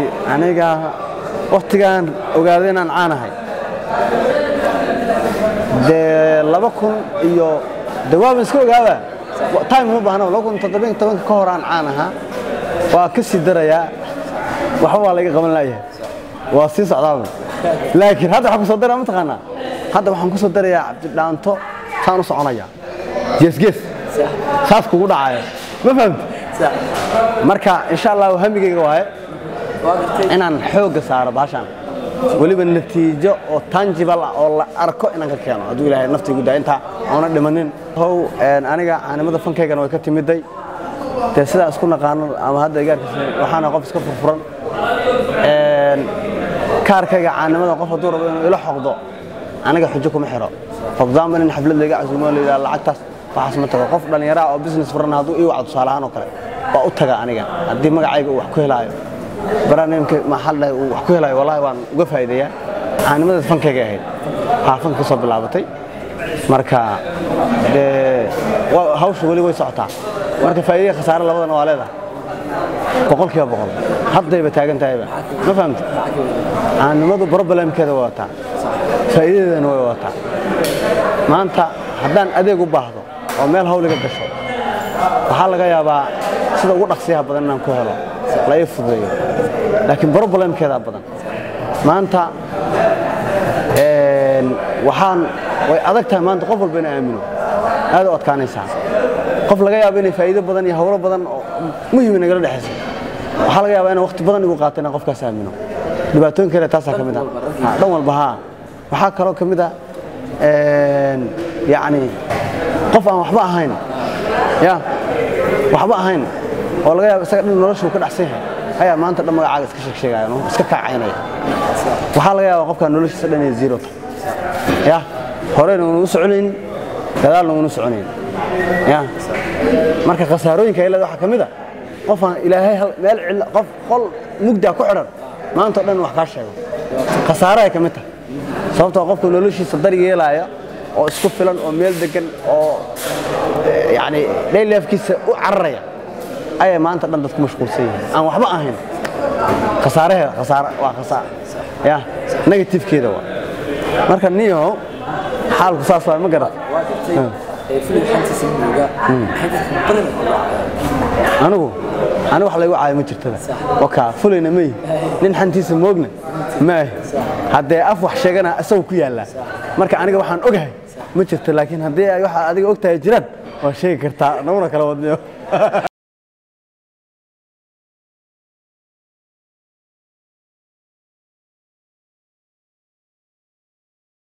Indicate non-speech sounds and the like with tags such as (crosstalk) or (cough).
aniga wakhtigaan ogaaday inaan caanahay. Dee laba kun iyo de waaban iska ogaaba time uma baahna laba kun toddobiyo tobanka ka hor aan caan ahaa waa ka sii darayaa waxba waa laga qaban laayahay waa sii socdaaba laakiin hadda waxaan ku soo daraa mataqaanaa hadda waxaan ku soo darayaa cabdidhaanto saan u soconaya. Geesgees saas kugu dhacaya ma fahamti? Marka insha allah hamigayga waaye inaan xoogga saaro baashaan. Weliba natiijo oo tangible ah oo la arko inaan ka keeno. Hadduu ilaahay naftiigu daa intaa oona dhimanin. How aniga caanimada fankaygana way ka timiday dee sidaa isku naqaano ama hadda igaarkiisa waxaana qof iska furfuran. Kaarkayga caanimada qof hadduu rabo inuu ila xoqdo aniga xujo kuma xiro. Fobdaamba nin xaflad layga casuumo la yidhaha lacagtaas waxaas ma tago. Qof dhallinyara oo business furan hadduu ii wacdo tusaale ahaan oo kale waa u taga aniga. Haddii magacayga uu wax ku helaayo barnaamijka dhahay uu wax ku helaayo wallahi waan uga faa'iideeyaa. Caanimadeed fankayga ahayd waxaa fanka ka soo bilaabatay. Marka dee hawsha weli way socotaa. Marka faa'iidaya khasaare labadana waa leedahay. Boqolkiiba boqol. Haddayba taagan tahayba ma fahamti caanimadu problemkeeda way wataa faa'iidadeedana way wataa maanta haddaan adeeg u baahdo oo meel hawliga gasho waxaa laga yaabaa sida ugu dhaqsiyaha badan inaan ku helo la ii fududeeyo. Laakiin problemkeedaa badan. Maanta waxaan way adag tahay maanta qof walba inay aamino. Aad u adkaanaysaa. Qof laga yaabo inay faa'iido badan iyo hawlo badan oo muhiim nagala dhexayso. Waxaa laga yaabaa inaan waqti badan igu qaato inaan qofkaas aamino. Dhibaatooyinkeeda taasaa ka mid ah. Dhan walba haa. Waxaa kaloo ka mid ah yacni qof aan waxba ahayn. Ya waxba ahayn oo laga yaabo isaga dhan noloshuu ka dhacsan yahay. Ayaa maanta dhan magacaaga iska sheegsheegaya iska kaacaynaya waxaa laga yaabaa qofkaan noloshiisa dhan inay tahay ya? Horeyna uunu soconayn gadaalna uunu soconayn ya? Marka khasaarooyinka ay waxaa ka mid a qofaan ilaahay meel cilla qof qol mugdaa ku xidhan maanta dhan wax kaa sheego. Khasaarahay ka mid tahay. Sababtoo qofka noloshiisa dar yeelaya oo isku filan oo meel degan oo yani dhayleefkiisa u cararaya ayay maanta dhan dadku mashquulsan yihiin. Aan waxba ahayn. Khasaaraheeda khasaar waa khasaar. Ya negatifkeeda waa. Marka niyo xaalku saas waa ma garat anigu ani wax laygu caayo ma jirtada waka fulayna may nin xantiisa moogna maahi haddee af wax sheegana isagu ku yaallaa. Marka aniga waxaan ogahay ma jirto laakiin haddii ay waxa adiga og tahay jiraan waa sheegi kartaa. Naguna kala wadniyo (laughs)